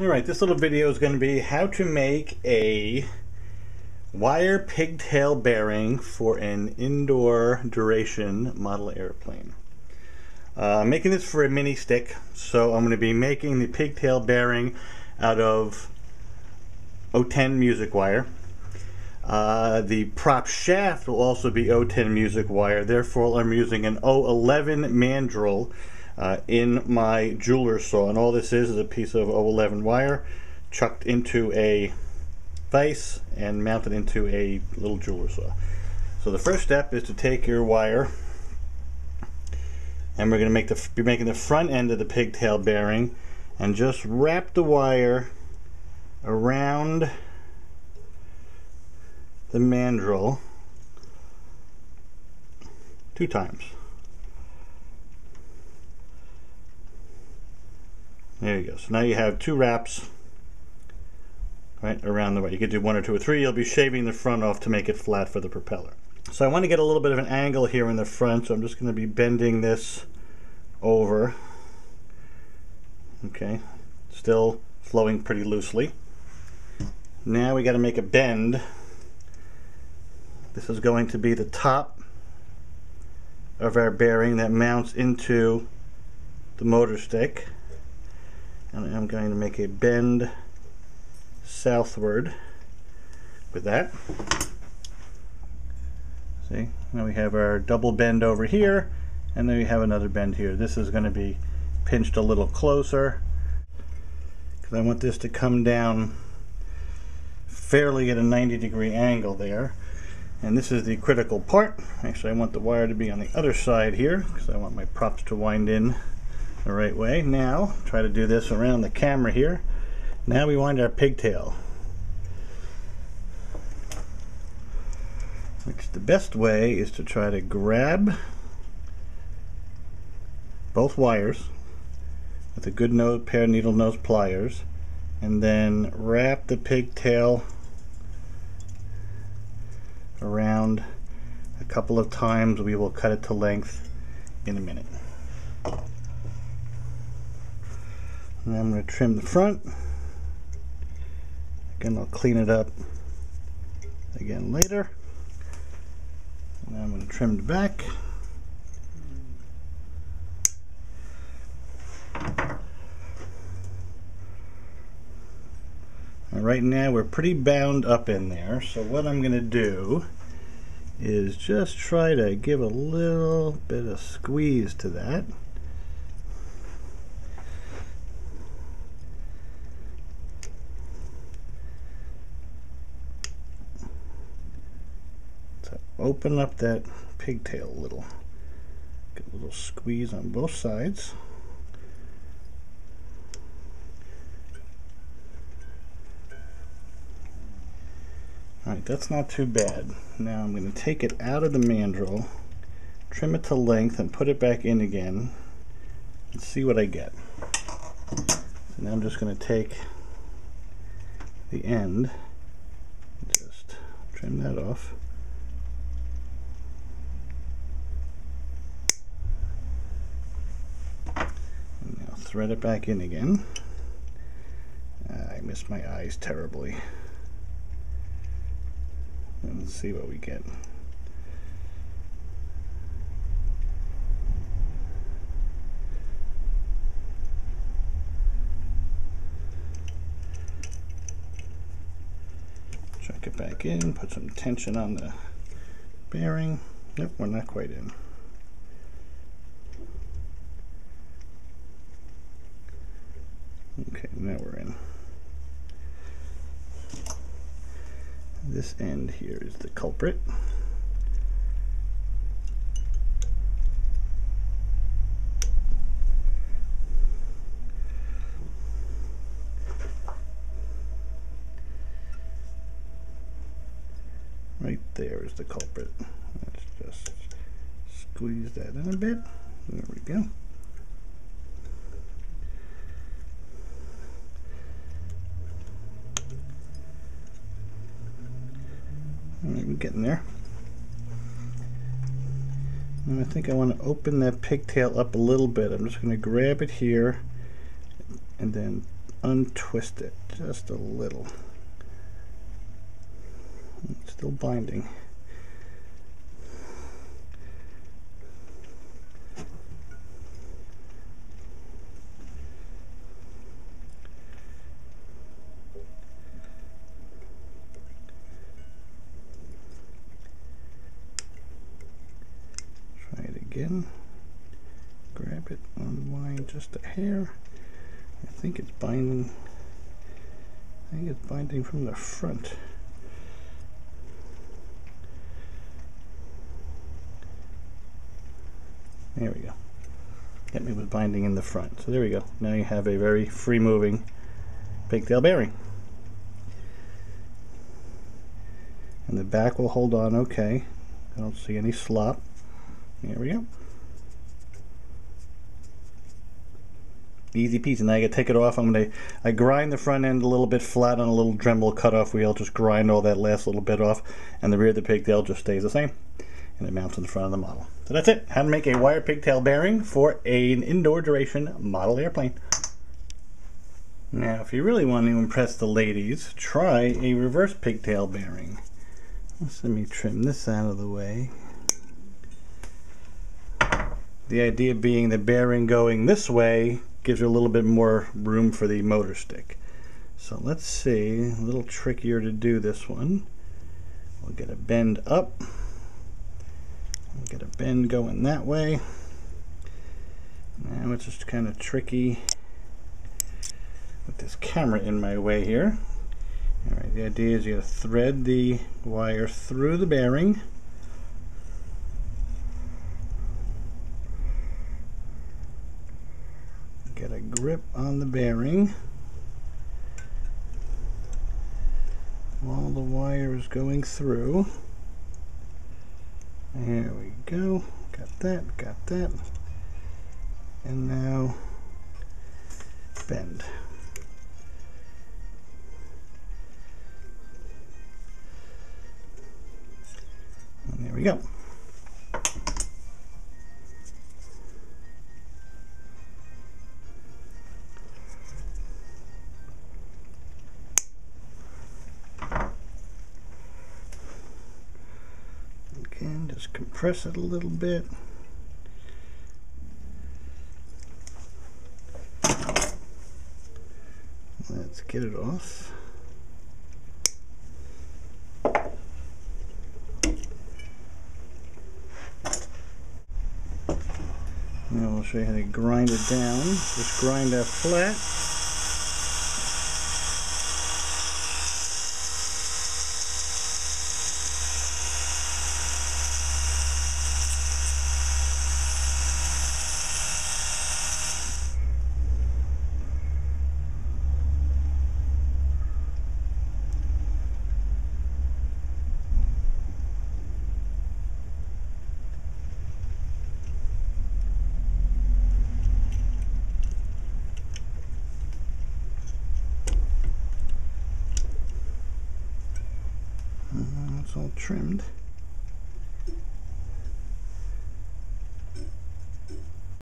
Alright, this little video is going to be how to make a wire pigtail bearing for an indoor duration model airplane. Uh, I'm making this for a mini stick, so I'm going to be making the pigtail bearing out of 010 music wire. Uh, the prop shaft will also be 010 music wire, therefore I'm using an 011 mandrel uh, in my jeweler's saw. And all this is is a piece of 011 wire chucked into a vise and mounted into a little jeweler saw. So the first step is to take your wire and we're going to make the be making the front end of the pigtail bearing and just wrap the wire around the mandrel two times. There you go. So now you have two wraps right around the way. You could do one or two or three. You'll be shaving the front off to make it flat for the propeller. So I want to get a little bit of an angle here in the front, so I'm just going to be bending this over. Okay, still flowing pretty loosely. Now we got to make a bend. This is going to be the top of our bearing that mounts into the motor stick and I'm going to make a bend southward with that. See, now we have our double bend over here, and then we have another bend here. This is going to be pinched a little closer because I want this to come down fairly at a 90 degree angle there. And this is the critical part. Actually, I want the wire to be on the other side here because I want my props to wind in the right way. Now, try to do this around the camera here. Now we wind our pigtail. Which the best way is to try to grab both wires with a good nose, pair of needle nose pliers and then wrap the pigtail around a couple of times. We will cut it to length in a minute. And I'm going to trim the front. Again, I'll clean it up again later. And I'm going to trim the back. Right now we're pretty bound up in there. So what I'm going to do is just try to give a little bit of squeeze to that. Open up that pigtail a little. Get a little squeeze on both sides. Alright, that's not too bad. Now I'm going to take it out of the mandrel, trim it to length, and put it back in again, and see what I get. So now I'm just going to take the end, just trim that off. Thread it back in again. I missed my eyes terribly. Let's see what we get. Chuck it back in, put some tension on the bearing. Nope, we're not quite in. Okay, now we're in. This end here is the culprit. Right there is the culprit. Let's just squeeze that in a bit. There we go. I'm getting there. And I think I want to open that pigtail up a little bit. I'm just going to grab it here and then untwist it just a little. It's still binding. Try it again. Grab it, unwind just a hair. I think it's binding. I think it's binding from the front. There we go. Get me with binding in the front. So there we go. Now you have a very free moving pigtail bearing. And the back will hold on okay. I don't see any slop. There we go. Easy peasy. Now I gotta take it off. I'm gonna I grind the front end a little bit flat on a little Dremel cutoff wheel. Just grind all that last little bit off, and the rear of the pigtail just stays the same, and it mounts on the front of the model. So that's it. How to make a wire pigtail bearing for an indoor duration model airplane. Now, if you really want to impress the ladies, try a reverse pigtail bearing. Let's let me trim this out of the way. The idea being the bearing going this way gives you a little bit more room for the motor stick. So let's see, a little trickier to do this one. We'll get a bend up. We'll get a bend going that way. Now it's just kind of tricky with this camera in my way here. Alright, the idea is you gotta thread the wire through the bearing. Get a grip on the bearing. While the wire is going through. There we go. Got that, got that. And now bend. And there we go. Just compress it a little bit. Let's get it off. Now I'll show you how to grind it down. Just grind that flat. Uh, it's all trimmed.